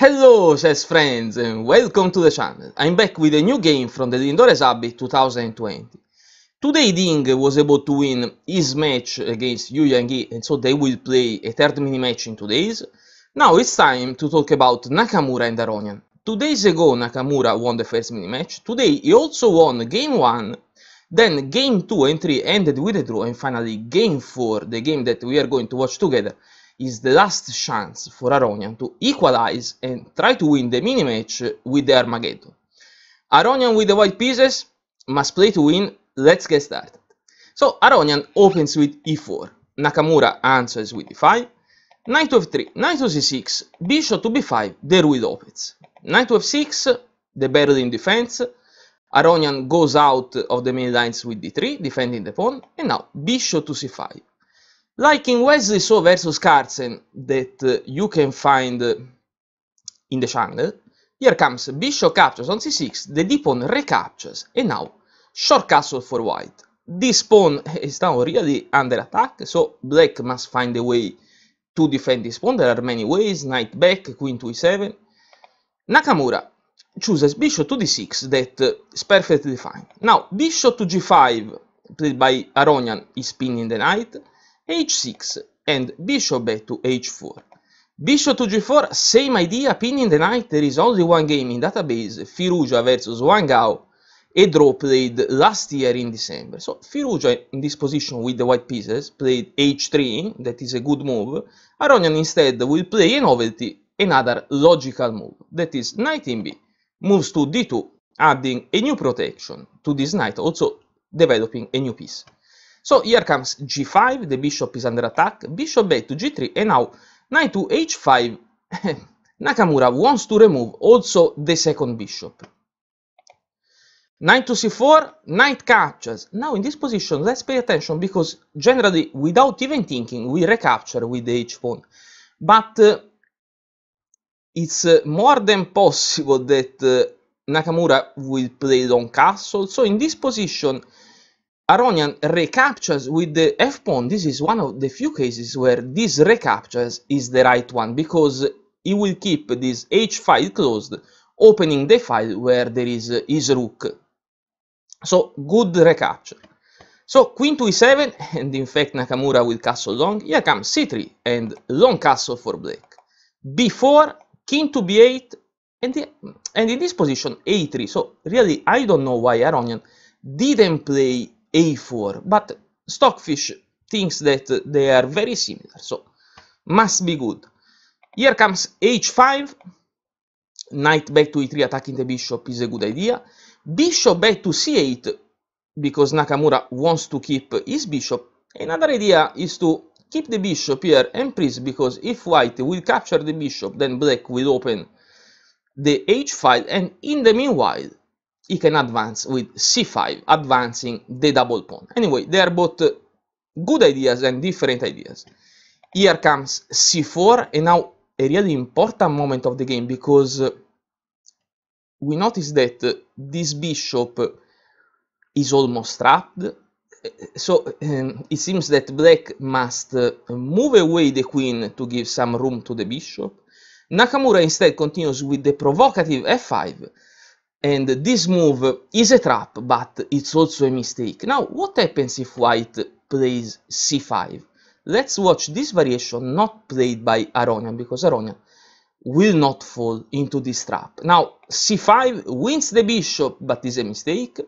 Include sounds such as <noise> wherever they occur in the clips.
Hello chess friends and welcome to the channel. I'm back with a new game from the Lindores Abbey 2020. Today Ding was able to win his match against Yu Yangyi and so they will play a third mini match in two days. Now it's time to talk about Nakamura and Aronian. Two days ago Nakamura won the first mini match, today he also won game 1, then game 2 and 3 ended with a draw and finally game 4, the game that we are going to watch together, is the last chance for Aronian to equalize and try to win the mini match with the Armageddon. Aronian with the white pieces must play to win. Let's get started. So Aronian opens with e4. Nakamura answers with e5. Knight to f3, knight to c6, bishop to b5, the Ruy Lopez. Knight to f6, the Berlin defense. Aronian goes out of the main lines with d3, defending the pawn, and now bishop to c5. Like in Wesley So versus Carlsen that you can find in the channel, here comes bishop captures on c6, the d pawn recaptures, and now short castle for white. This pawn is now really under attack, so black must find a way to defend this pawn. There are many ways, knight back, queen to e7. Nakamura chooses bishop to d6 that uh, is perfectly fine. Now bishop to g5 played by Aronian is pinning the knight h6 and bishop back to h4. Bishop to g4, same idea, pinning the knight, there is only one game in database, Firouzja versus Wang Hao, a draw played last year in December. So Firouzja in this position with the white pieces played h3, that is a good move. Aronian instead will play a novelty, another logical move, that is knight in b, moves to d2, adding a new protection to this knight, also developing a new piece. So here comes g5, the bishop is under attack, bishop back to g3, and now knight to h5. <laughs> Nakamura wants to remove also the second bishop. Knight to c4, knight captures. Now in this position, let's pay attention because generally, without even thinking, we recapture with the h-pawn. But uh, it's uh, more than possible that uh, Nakamura will play long castle. So in this position, Aronian recaptures with the f-pawn. This is one of the few cases where this recaptures is the right one because he will keep this h file closed, opening the file where there is uh, his rook. So good recapture. So queen to e7, <laughs> and in fact Nakamura will castle long. Here comes c3 and long castle for black. b4, king to b8, and, the, and in this position a3. So really I don't know why Aronian didn't play a4 but stockfish thinks that they are very similar so must be good. Here comes h5 knight back to e3 attacking the bishop is a good idea. Bishop back to c8 because Nakamura wants to keep his bishop. Another idea is to keep the bishop here and freeze because if white will capture the bishop then black will open the h file and in the meanwhile he can advance with c5, advancing the double pawn. Anyway, they are both good ideas and different ideas. Here comes c4, and now a really important moment of the game because uh, we notice that uh, this bishop is almost trapped. Uh, so um, it seems that black must move away the queen to give some room to the bishop. Nakamura instead continues with the provocative f5 and this move is a trap, but it's also a mistake. Now, what happens if white plays c5? Let's watch this variation not played by Aronian, because Aronian will not fall into this trap. Now, c5 wins the bishop, but is a mistake,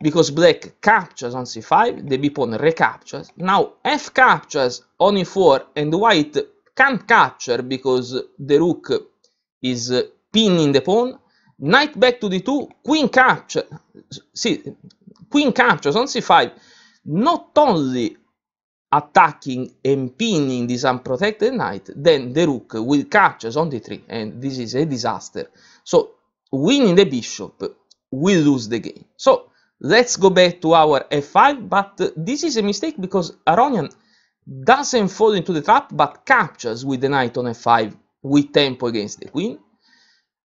because black captures on c5, the b-pawn recaptures. Now, f captures on e4, and white can't capture because the rook is pinning the pawn, knight back to d2, queen capture, see, queen captures on c5, not only attacking and pinning this unprotected knight, then the rook will capture on d3, and this is a disaster. So, winning the bishop will lose the game. So, let's go back to our f5, but this is a mistake because Aronian doesn't fall into the trap, but captures with the knight on f5 with tempo against the queen.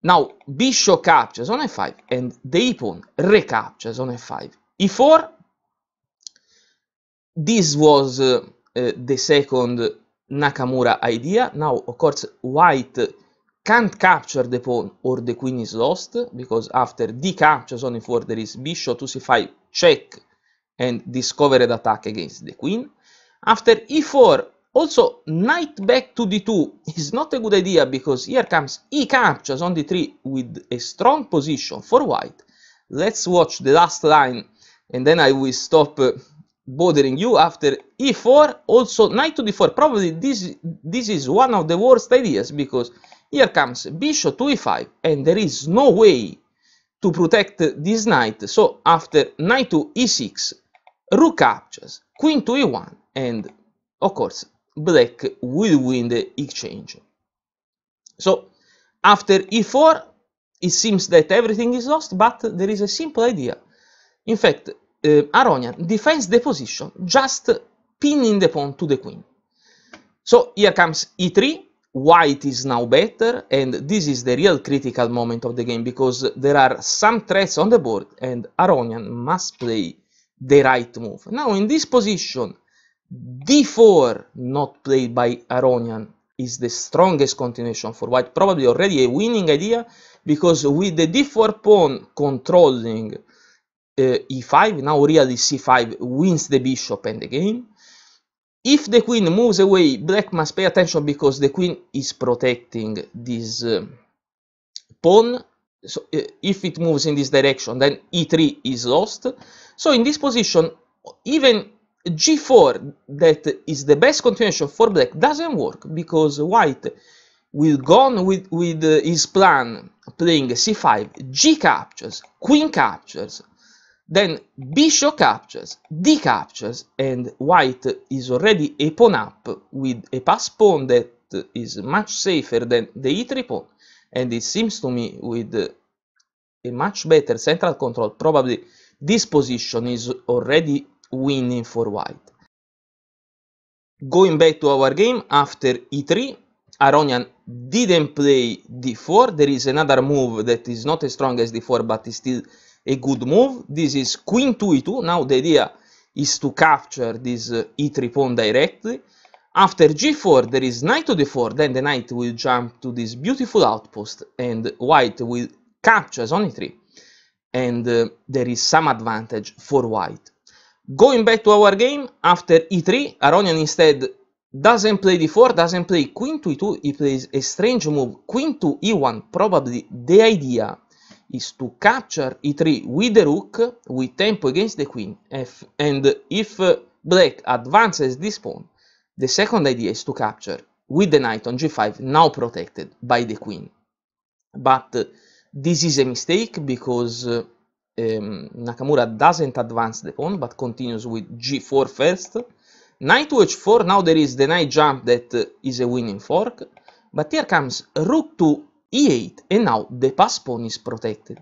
Now bishop captures on f5 and the pawn recaptures on f5. e4, this was uh, uh, the second Nakamura idea. Now, of course, white can't capture the pawn or the queen is lost because after d captures on e4 there is bishop to c5 check and discovered attack against the queen. After e4 also knight back to d2 is not a good idea because here comes e captures on d3 with a strong position for white. Let's watch the last line and then I will stop uh, bothering you after e4 also knight to d4 probably this this is one of the worst ideas because here comes bishop to e5 and there is no way to protect this knight. So after knight to e6 rook captures queen to e1 and of course black will win the exchange so after e4 it seems that everything is lost but there is a simple idea in fact uh, Aronian defends the position just pinning the pawn to the queen. So here comes e3, white is now better, and this is the real critical moment of the game because there are some threats on the board and Aronian must play the right move. Now in this position, d4 not played by Aronian is the strongest continuation for white, probably already a winning idea because with the d4 pawn controlling uh, e5, now really c5 wins the bishop and the game. If the queen moves away, black must pay attention because the queen is protecting this uh, pawn. So uh, if it moves in this direction, then e3 is lost. So in this position, even g4, that is the best continuation for black, doesn't work because white will go with, with his plan playing c5, g captures, queen captures, then bishop captures, d captures, and white is already a pawn up with a pass pawn that is much safer than the e3 pawn. And it seems to me with a much better central control, probably this position is already winning for white. Going back to our game, after e3, Aronian didn't play d4. There is another move that is not as strong as d4, but is still a good move. This is queen to e2. Now the idea is to capture this uh, e3 pawn directly. After g4 there is knight to d4, then the knight will jump to this beautiful outpost and white will capture on e3 and uh, there is some advantage for white. Going back to our game, after e3, Aronian instead doesn't play d4, doesn't play queen to e2, he plays a strange move, queen to e1, probably the idea is to capture e3 with the rook with tempo against the queen. F, and if uh, black advances this pawn the second idea is to capture with the knight on g5 now protected by the queen. But uh, this is a mistake because uh, um, Nakamura doesn't advance the pawn but continues with g4 first. Knight to h4 now there is the knight jump that uh, is a winning fork. But here comes rook to e8 and now the pass pawn is protected.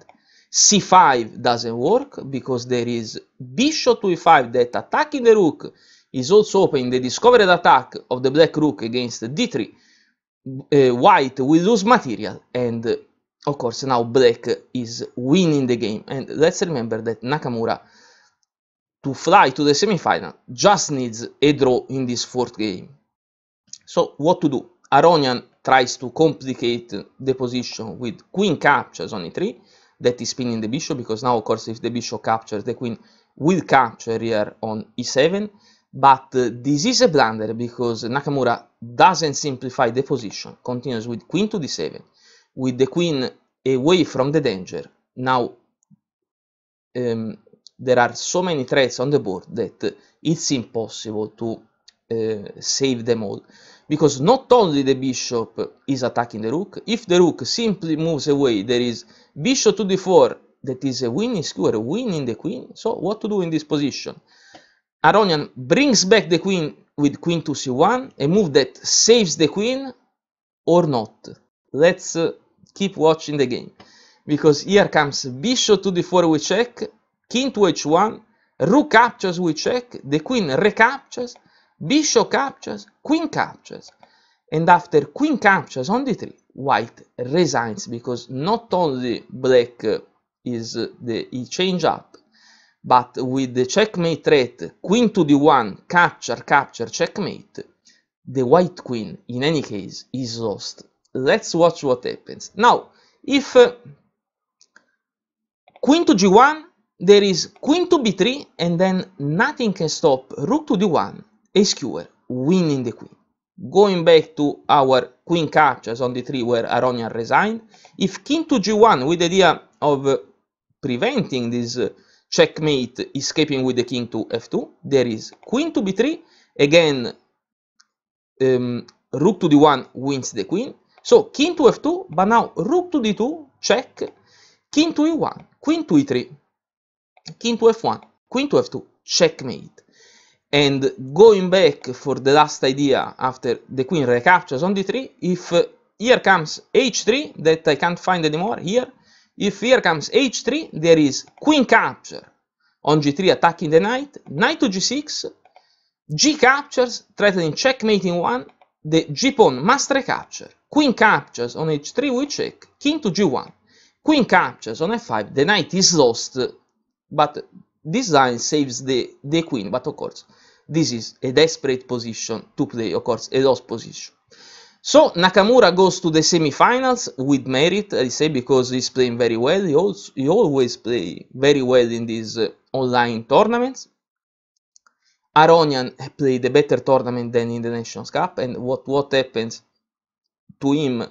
c5 doesn't work because there is bishop to e5 that attacking the rook is also opening the discovered attack of the black rook against d3 uh, white will lose material and of course now black is winning the game. And let's remember that Nakamura to fly to the semifinal just needs a draw in this fourth game. So what to do? Aronian tries to complicate the position with queen captures on e3 that is pinning the bishop because now of course if the bishop captures the queen will capture here on e7 but uh, this is a blunder because Nakamura doesn't simplify the position continues with queen to d7 with the queen away from the danger now um, there are so many threats on the board that it's impossible to uh, save them all because not only the bishop is attacking the rook, if the rook simply moves away, there is bishop to d4 that is a winning square, winning the queen. So what to do in this position? Aronian brings back the queen with queen to c1, a move that saves the queen or not. Let's uh, keep watching the game. Because here comes bishop to d4 we check, king to h1, rook captures we check, the queen recaptures, bishop captures, queen captures. And after queen captures on d3, white resigns because not only black is the he change up, but with the checkmate threat, queen to d1, capture, capture, checkmate, the white queen, in any case, is lost. Let's watch what happens. Now, if uh, queen to g1, there is queen to b3, and then nothing can stop rook to d1, ace skewer, winning the queen. Going back to our queen captures on d3 where Aronian resigned, if king to g1 with the idea of uh, preventing this uh, checkmate escaping with the king to f2, there is queen to b3, again um, rook to d1 wins the queen, so king to f2, but now rook to d2, check, king to e1, queen to e3, king to f1, queen to f2, checkmate. And going back for the last idea after the queen recaptures on d3, if here comes h3 that I can't find anymore here, if here comes h3, there is queen capture on g3 attacking the knight, knight to g6, g captures threatening checkmate in one, the g pawn must recapture, queen captures on h3 we check, king to g1, queen captures on f5, the knight is lost, but this line saves the, the queen, but of course this is a desperate position to play, of course, a lost position. So Nakamura goes to the semifinals with merit, I say, because he's playing very well. He, also, he always play very well in these uh, online tournaments. Aronian played a better tournament than in the Nations Cup, and what, what happens to him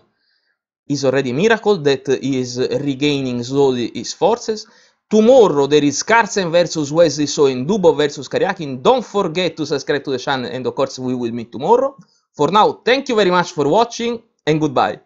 is already a miracle that he is regaining slowly his forces. Tomorrow there is Carlsen versus Wesley So in Duda versus Karyakin. Don't forget to subscribe to the channel and of course we will meet tomorrow. For now, thank you very much for watching and goodbye.